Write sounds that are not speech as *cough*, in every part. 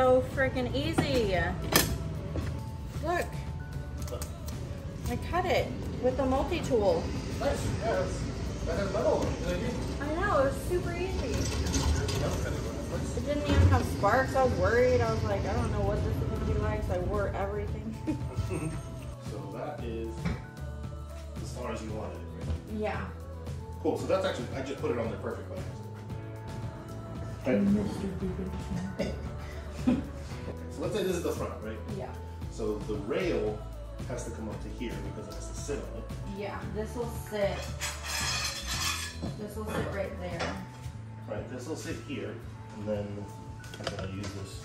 so freaking easy. Look. I cut it with the multi-tool. Nice. Yeah, that's, that metal. I know, it was super easy. It didn't even have sparks. I was worried. I was like, I don't know what this is going to be like, so I wore everything. *laughs* so that is as far as you wanted it, right? yeah. Cool. So that's actually I just put it on there perfect by accident. Right. Okay. So let's say this is the front, right? Yeah. So the rail has to come up to here because it has to sit on it. Yeah, this will sit. This will sit right there. Right. This will sit here, and then I'm gonna use this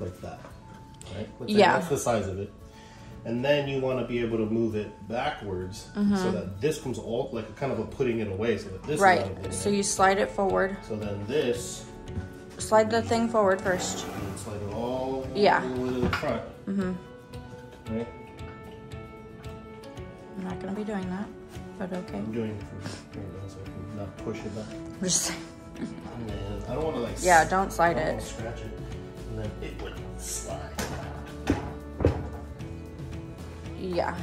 like that. Right. Let's say Yeah. That's the size of it. And then you want to be able to move it backwards so that this comes all like kind of a putting it away so that this Mm-hmm. Right. So you slide it forward. So then this, Slide the thing forward first. slide it all Yeah. the way to the front. Mm-hmm. Right? I'm not gonna be doing that, but okay. I'm doing it for here it goes, so I can not push it back. I'm just saying. And *laughs* then I don't want to like Yeah, don't slide I it. it. And then it would slide. There.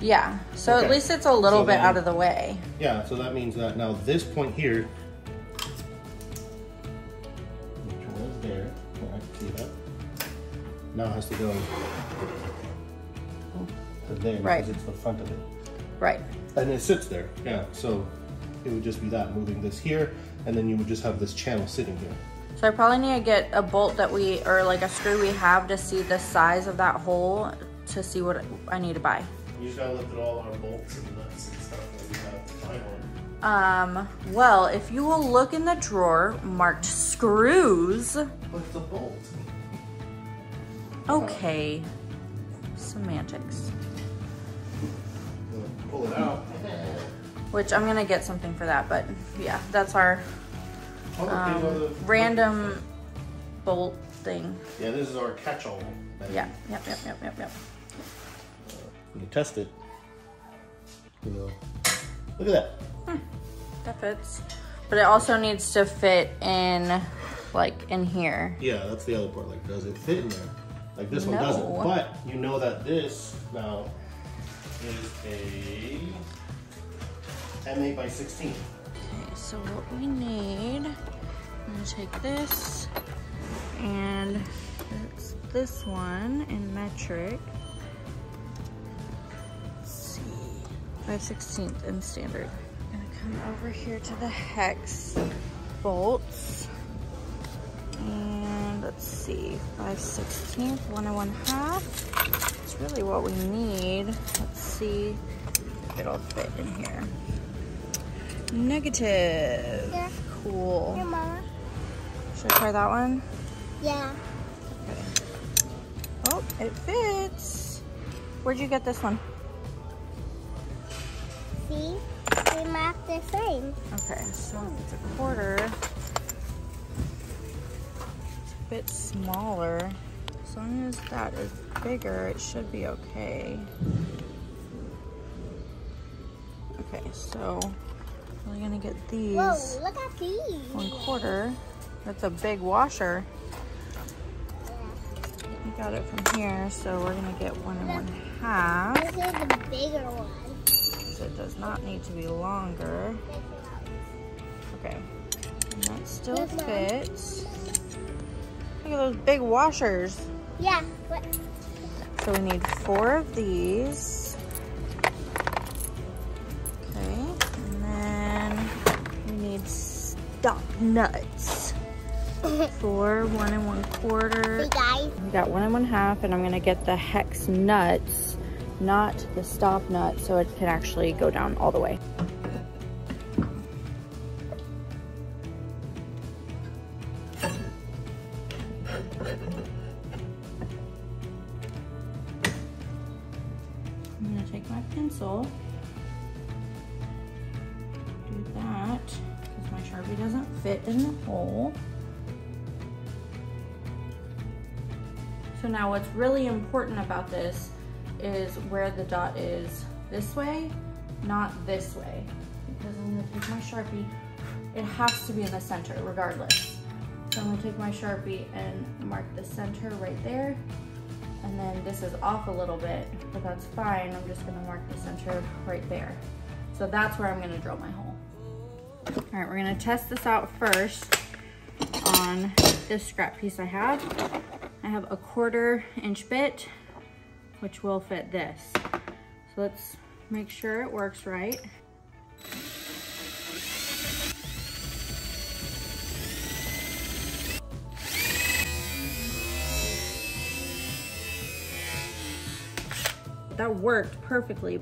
Yeah. So at least it's a little So bit then- out of the way. Yeah, so that means that now this point here, which was there, yeah, I can see that. Now has to go to there Right. because it's the front of it. Right. And it sits there, yeah. So it would just be that, moving this here, and then you would just have this channel sitting here. So I probably need to get a bolt that we, or like a screw we have to see the size of that hole to see what I need to buy. You just gotta look at all our bolts and nuts and stuff that we have to find one. Um, well, if you will look in the drawer marked screws, What's the bolt? okay, semantics. Pull it out. Which I'm gonna get something for that, but yeah, that's our um, random bolt thing. Yeah, this is our catch-all. Yeah, yep, yep, yep, yep, yep. When you test it, you know, look at that. That fits. But it also needs to fit in, like, in here. Yeah, that's the other part. Like, does it fit in there? Like this one doesn't. But you know that this now is a M8 by 16. Okay, so what we need, I'm gonna take this and it's this one in metric. Let's see, 5 16th in standard. I'm gonna come over here to the hex bolts. And let's see, 5 16th, one and one half. It's really what we need. Let's see if it'll fit in here. Negative. Yeah. Cool. Should I try that one? Yeah. Okay. Oh, it fits. Where'd you get this one? See? They mark the same. Okay, so it's a quarter, it's a bit smaller. As long as that is bigger, it should be okay. Okay, so we're gonna get these. Whoa, look at these. one quarter. That's a big washer. We got it from here, so we're gonna get one and one half. This is the bigger one. So it does not need to be longer. Okay, and that still fits. Look at those big washers. Yeah. What? So we need four of these. Okay, and then we need stop nuts. For one and one quarter. See, guys? We got one and one half, and I'm gonna get the hex nuts, not the stop nut, so it can actually go down all the way. I'm gonna take my pencil, do that, because my Sharpie doesn't fit in the hole. So now what's really important about this is where the dot is this way, not this way. because I'm gonna take my Sharpie. It has to be in the center regardless. So I'm gonna take my Sharpie and mark the center right there. And then this is off a little bit, but that's fine. I'm just gonna mark the center right there. So that's where I'm gonna drill my hole. All right, we're gonna test this out first on this scrap piece I have. I have a quarter inch bit, which will fit this. So let's make sure it works right. That worked perfectly.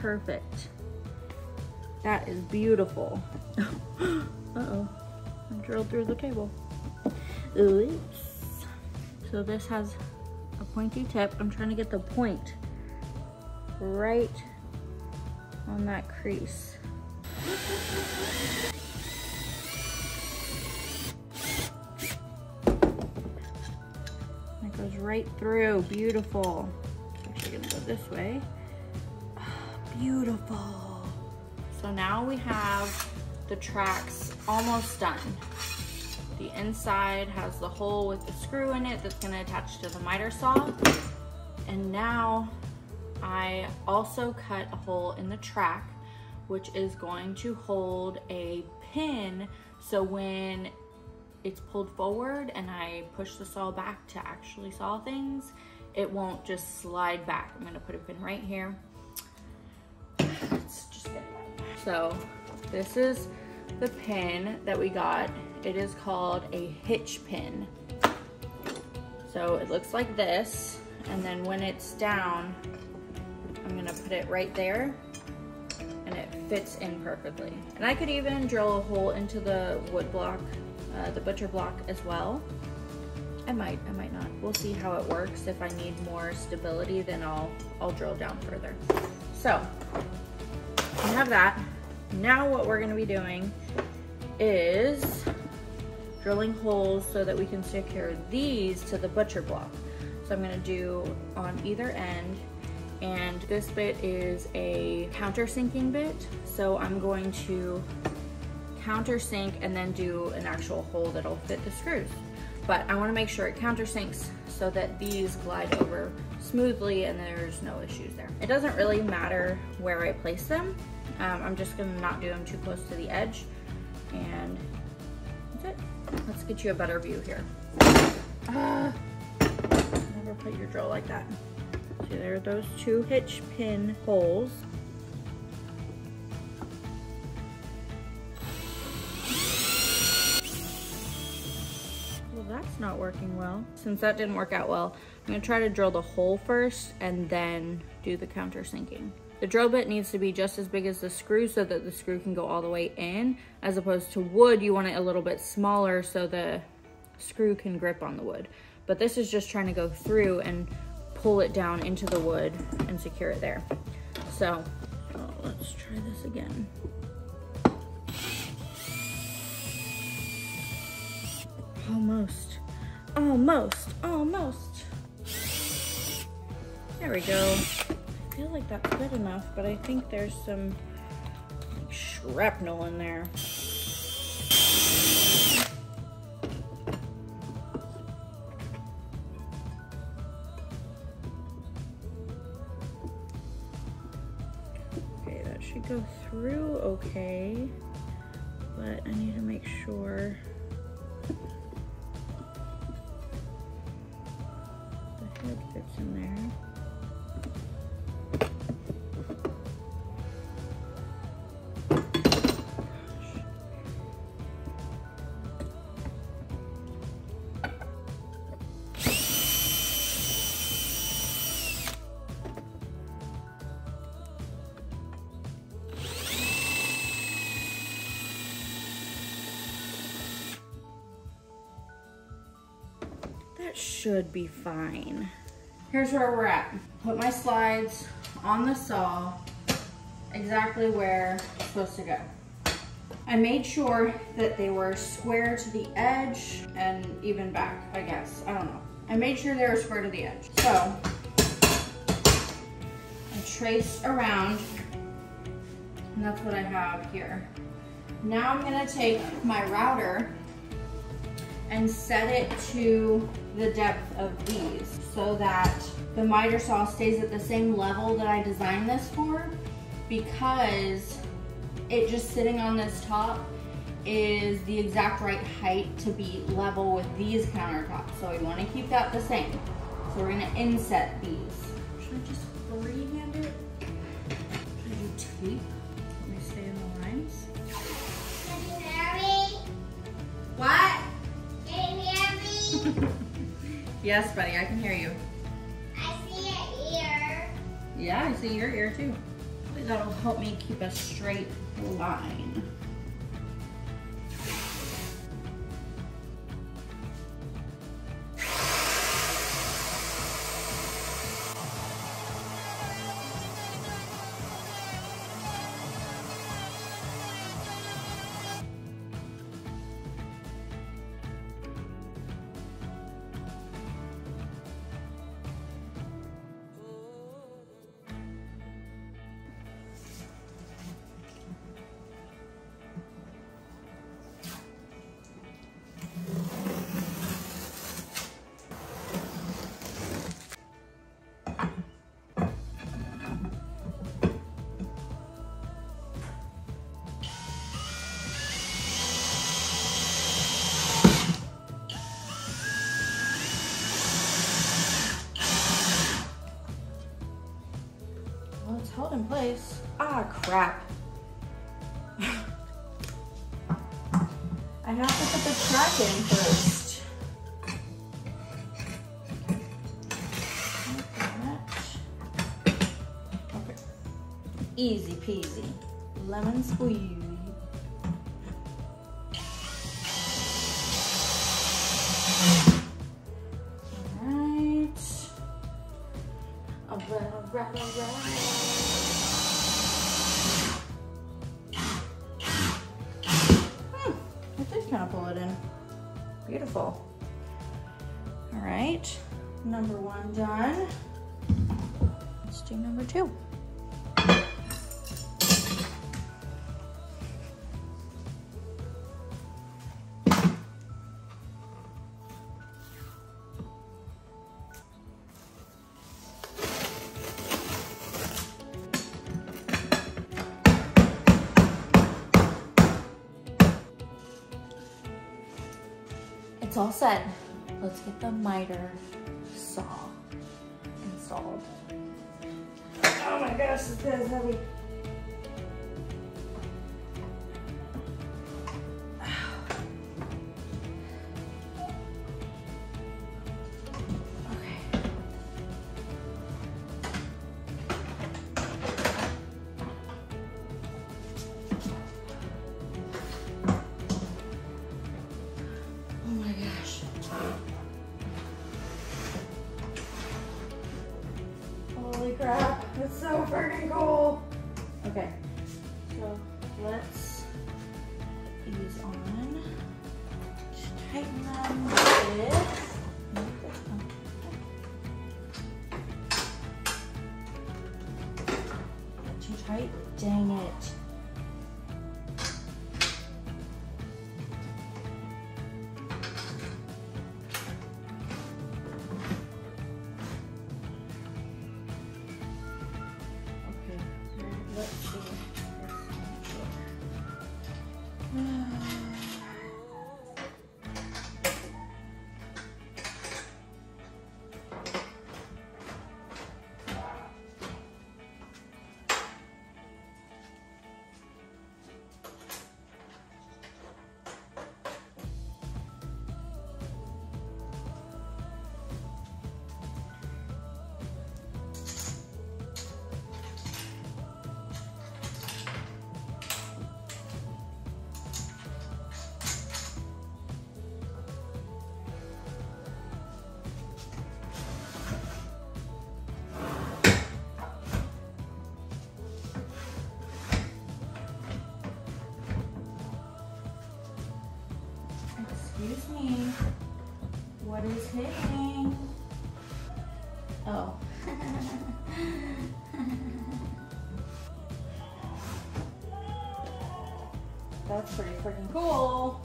Perfect. That is beautiful. *laughs* Uh-oh, I drilled through the table. Oops. So this has a pointy tip. I'm trying to get the point right on that crease. It goes right through, beautiful. Actually gonna go this way. Beautiful. So now we have the tracks almost done. The inside has the hole with the screw in it that's gonna attach to the miter saw. And now I also cut a hole in the track, which is going to hold a pin. So when it's pulled forward and I push the saw back to actually saw things, it won't just slide back. I'm gonna put a pin right here. Let's just. So this is the pin that we got. It is called a hitch pin. So it looks like this. And then when it's down, I'm gonna put it right there and it fits in perfectly. And I could even drill a hole into the wood block, uh, the butcher block as well. I might, I might not. We'll see how it works. If I need more stability, then I'll, I'll drill down further. So, we have that. Now what we're gonna be doing is drilling holes so that we can secure these to the butcher block. So I'm gonna do on either end and this bit is a countersinking bit. So I'm going to countersink and then do an actual hole that'll fit the screws. But I wanna make sure it countersinks so that these glide over smoothly and there's no issues there. It doesn't really matter where I place them. Um, I'm just gonna not do them too close to the edge and that's it. Let's get you a better view here. Uh, never put your drill like that. See, there are those two hitch pin holes. Not working well. Since that didn't work out well, I'm gonna try to drill the hole first and then do the countersinking. The drill bit needs to be just as big as the screw so that the screw can go all the way in, as opposed to wood, you want it a little bit smaller so the screw can grip on the wood. But this is just trying to go through and pull it down into the wood and secure it there. So oh, let's try this again. Almost, almost, almost. There we go. I feel like that's good enough, but I think there's some like, shrapnel in there. Okay, that should go through okay, but I need to make sure should be fine. Here's where we're at. Put my slides on the saw exactly where it's supposed to go. I made sure that they were square to the edge and even back, I guess. I don't know. I made sure they were square to the edge. So, I traced around, and that's what I have here. Now I'm gonna take my router and set it to the depth of these so that the miter saw stays at the same level that I designed this for because it just sitting on this top is the exact right height to be level with these countertops. So we wanna keep that the same. So we're gonna inset these. Should I just freehand it? Should I do tape? Let me stay in the lines. Can you hear me? What? Can you hear me? *laughs* Yes, buddy, I can hear you. I see an ear. Yeah, I see your ear too. That'll help me keep a straight line. It's held in place. Ah, crap. I have to put the track in first. Okay. Easy peasy. Lemon squeeze. Beautiful. All right, number one done. Let's do number two. It's all set. Let's get the miter saw installed. Oh my gosh, this is heavy. Holy crap, it's so freaking cool. Okay, so let's put these on. Just tighten them nope, let's see. That's pretty freaking cool.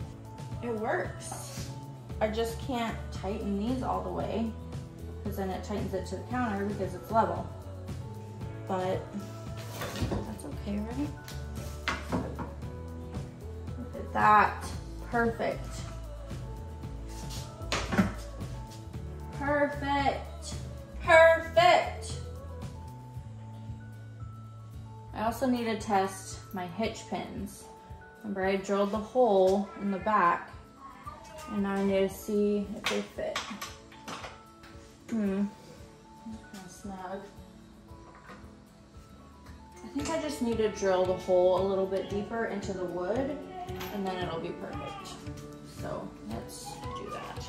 It works. I just can't tighten these all the way because then it tightens it to the counter because it's level. But that's okay, right? Look at that. Perfect. Perfect. Perfect. I also need to test my hitch pins. Remember I drilled the hole in the back and now I need to see if they fit. Hmm. Snug. I think I just need to drill the hole a little bit deeper into the wood and then it'll be perfect. So let's do that.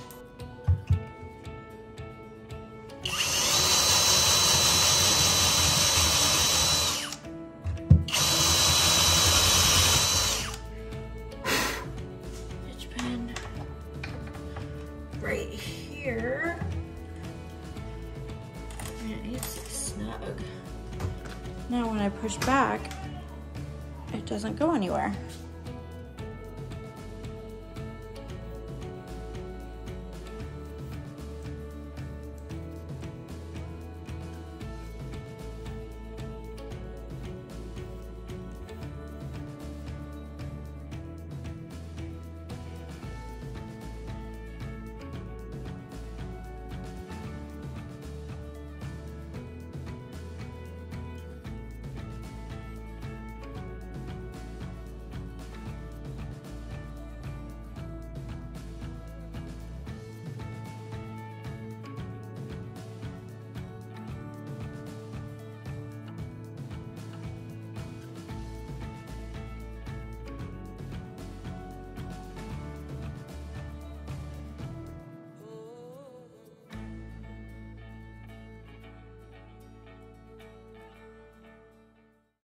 Here. And it needs to snug. Now when I push back, it doesn't go anywhere.